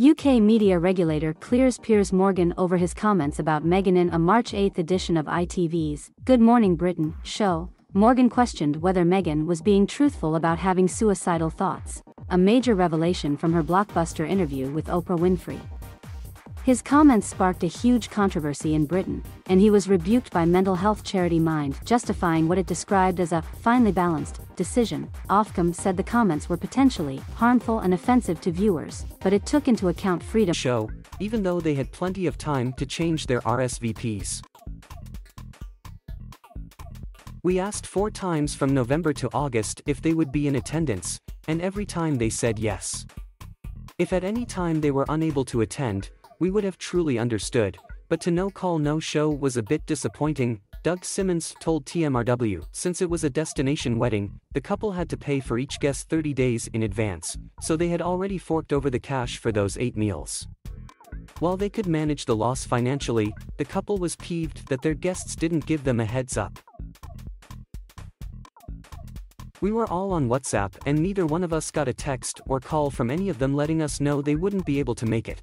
UK media regulator clears Piers Morgan over his comments about Meghan in a March 8 edition of ITV's Good Morning Britain show. Morgan questioned whether Meghan was being truthful about having suicidal thoughts, a major revelation from her blockbuster interview with Oprah Winfrey. His comments sparked a huge controversy in Britain, and he was rebuked by mental health charity Mind, justifying what it described as a finely balanced decision. Ofcom said the comments were potentially harmful and offensive to viewers, but it took into account freedom show, even though they had plenty of time to change their RSVPs. We asked four times from November to August if they would be in attendance, and every time they said yes. If at any time they were unable to attend, we would have truly understood, but to no call no show was a bit disappointing, Doug Simmons told TMRW. Since it was a destination wedding, the couple had to pay for each guest 30 days in advance, so they had already forked over the cash for those eight meals. While they could manage the loss financially, the couple was peeved that their guests didn't give them a heads up. We were all on WhatsApp and neither one of us got a text or call from any of them letting us know they wouldn't be able to make it.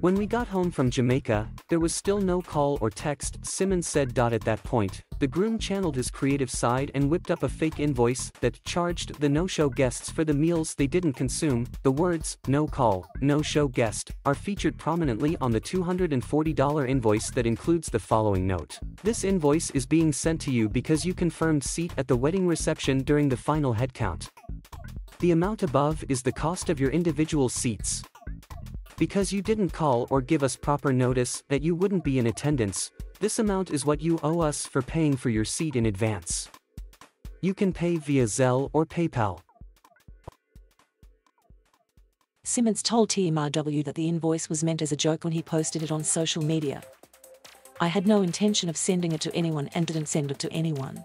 When we got home from Jamaica, there was still no call or text, Simmons said. At that point, the groom channeled his creative side and whipped up a fake invoice that charged the no-show guests for the meals they didn't consume. The words, no call, no show guest, are featured prominently on the $240 invoice that includes the following note. This invoice is being sent to you because you confirmed seat at the wedding reception during the final headcount. The amount above is the cost of your individual seats. Because you didn't call or give us proper notice that you wouldn't be in attendance, this amount is what you owe us for paying for your seat in advance. You can pay via Zelle or PayPal. Simmons told TMRW that the invoice was meant as a joke when he posted it on social media. I had no intention of sending it to anyone and didn't send it to anyone.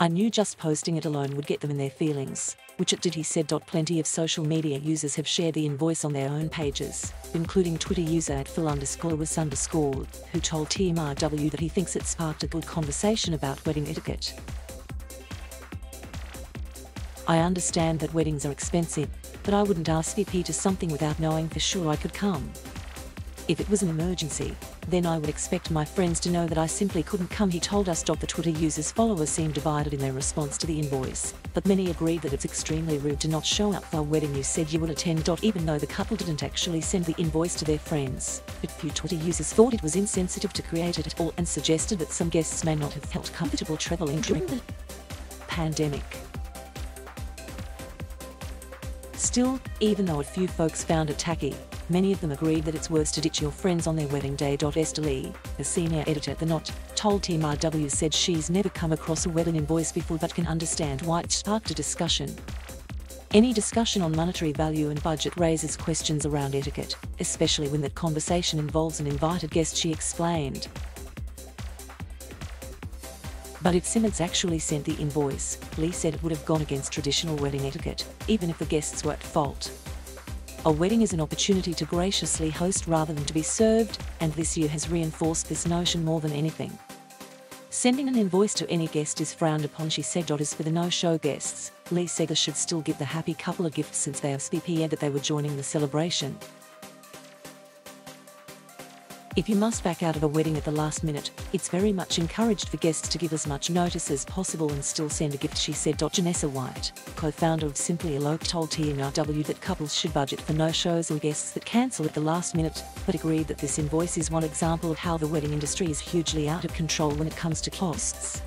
I knew just posting it alone would get them in their feelings, which it did he said. Plenty of social media users have shared the invoice on their own pages, including Twitter user at Phil underscore was underscore, who told TMRW that he thinks it sparked a good conversation about wedding etiquette. I understand that weddings are expensive, but I wouldn't RSVP to something without knowing for sure I could come. If it was an emergency, then I would expect my friends to know that I simply couldn't come, he told us. The Twitter user's followers seemed divided in their response to the invoice, but many agreed that it's extremely rude to not show up for a wedding you said you would attend. Even though the couple didn't actually send the invoice to their friends, but few Twitter users thought it was insensitive to create it at all and suggested that some guests may not have felt comfortable traveling during the pandemic. Still, even though a few folks found it tacky, Many of them agreed that it's worse to ditch your friends on their wedding day. Esther Lee, a senior editor at The Knot, told TMRW said she's never come across a wedding invoice before but can understand why it sparked a discussion. Any discussion on monetary value and budget raises questions around etiquette, especially when that conversation involves an invited guest, she explained. But if Simmons actually sent the invoice, Lee said it would have gone against traditional wedding etiquette, even if the guests were at fault. A wedding is an opportunity to graciously host rather than to be served, and this year has reinforced this notion more than anything. Sending an invoice to any guest is frowned upon, she said. As for the no show guests, Lee Seger should still give the happy couple a gift since they have RSVP'd that they were joining the celebration. If you must back out of a wedding at the last minute, it's very much encouraged for guests to give as much notice as possible and still send a gift, she said. Janessa White, co founder of Simply Elope, told TMRW that couples should budget for no shows or guests that cancel at the last minute, but agreed that this invoice is one example of how the wedding industry is hugely out of control when it comes to costs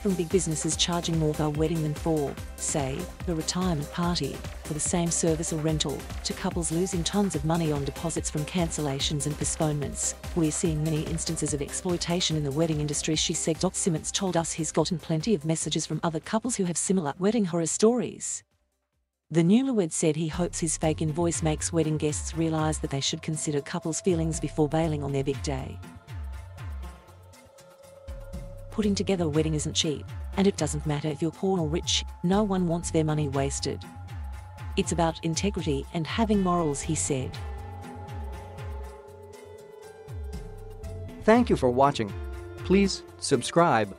from big businesses charging more for a wedding than for, say, a retirement party, for the same service or rental, to couples losing tons of money on deposits from cancellations and postponements. We're seeing many instances of exploitation in the wedding industry, she said. Doug Simmons told us he's gotten plenty of messages from other couples who have similar wedding horror stories. The newlywed said he hopes his fake invoice makes wedding guests realize that they should consider couples' feelings before bailing on their big day. Putting together a wedding isn't cheap, and it doesn't matter if you're poor or rich, no one wants their money wasted. It's about integrity and having morals, he said. Thank you for watching. Please subscribe